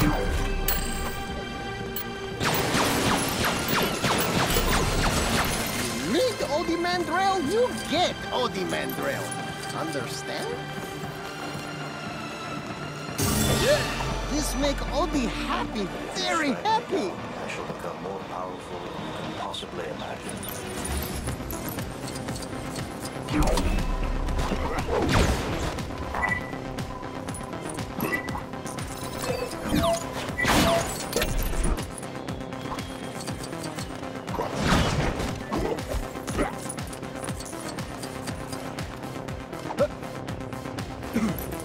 Meet Ody Mandrell, you get Ody Mandrell. Understand? Yeah. This make Ody happy, very happy. I shall become more powerful than you can possibly imagine. Ugh!